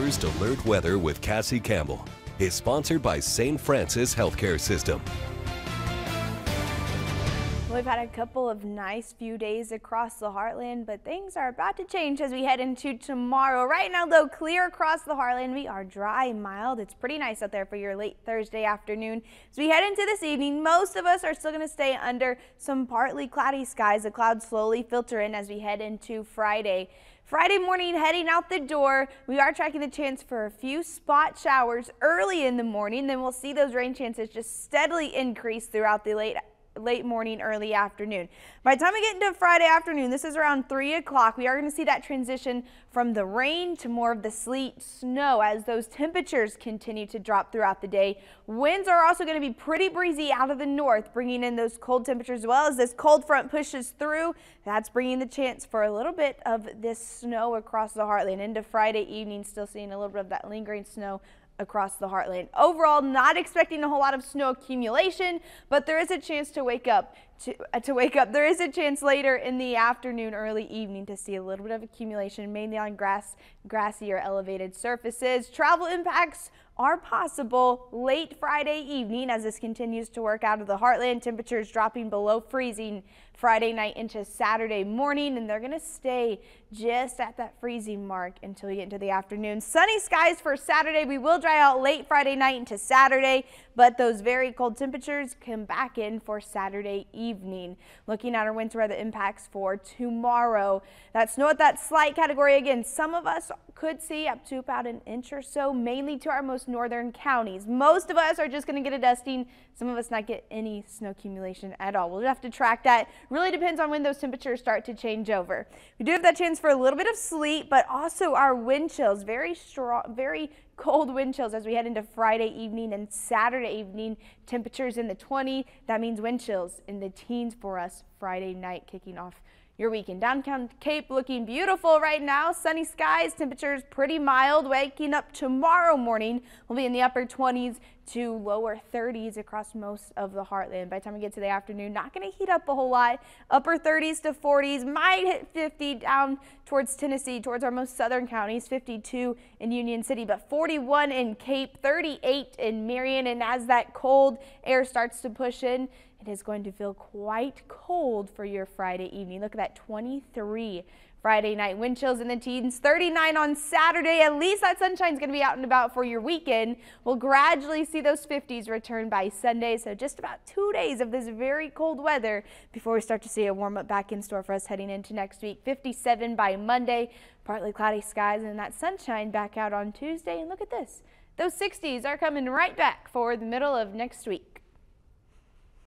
First Alert Weather with Cassie Campbell is sponsored by St. Francis Healthcare System. We've had a couple of nice few days across the heartland, but things are about to change as we head into tomorrow. Right now, though, clear across the heartland. We are dry, mild. It's pretty nice out there for your late Thursday afternoon. As we head into this evening, most of us are still going to stay under some partly cloudy skies. The clouds slowly filter in as we head into Friday. Friday morning, heading out the door, we are tracking the chance for a few spot showers early in the morning. Then we'll see those rain chances just steadily increase throughout the late late morning, early afternoon. By the time we get into Friday afternoon, this is around 3 o'clock, we are going to see that transition from the rain to more of the sleet, snow as those temperatures continue to drop throughout the day. Winds are also going to be pretty breezy out of the north, bringing in those cold temperatures as well as this cold front pushes through. That's bringing the chance for a little bit of this snow across the heartland into Friday evening, still seeing a little bit of that lingering snow across the heartland. Overall, not expecting a whole lot of snow accumulation, but there is a chance to wake up to, uh, to wake up. There is a chance later in the afternoon, early evening to see a little bit of accumulation, mainly on grass, grassy or elevated surfaces. Travel impacts are possible late Friday evening as this continues to work out of the heartland. Temperatures dropping below freezing Friday night into Saturday morning, and they're going to stay just at that freezing mark until we get into the afternoon. Sunny skies for Saturday. We will dry out late Friday night into Saturday, but those very cold temperatures come back in for Saturday evening. Looking at our winter weather impacts for tomorrow. That snow at that slight category again. Some of us could see up to about an inch or so, mainly to our most northern counties. Most of us are just going to get a dusting. Some of us not get any snow accumulation at all. We'll have to track that. Really depends on when those temperatures start to change over. We do have that chance for a little bit of sleet, but also our wind chills, very strong, very cold wind chills as we head into Friday evening and Saturday evening. Temperatures in the 20. That means wind chills in the teens for us Friday night kicking off your weekend. Downtown Cape looking beautiful right now. Sunny skies, temperatures pretty mild. Waking up tomorrow morning will be in the upper 20s to lower 30s across most of the heartland. By the time we get to the afternoon, not going to heat up a whole lot. Upper 30s to 40s, might hit 50 down towards Tennessee, towards our most southern counties, 52 in Union City, but 41 in Cape, 38 in Marion. And as that cold air starts to push in, it is going to feel quite cold for your Friday evening. Look at that 23 Friday night wind chills in the teens, 39 on Saturday. At least that sunshine is going to be out and about for your weekend. We'll gradually see those 50s return by Sunday. So just about two days of this very cold weather before we start to see a warm up back in store for us heading into next week. 57 by Monday, partly cloudy skies and that sunshine back out on Tuesday. And look at this. Those 60s are coming right back for the middle of next week.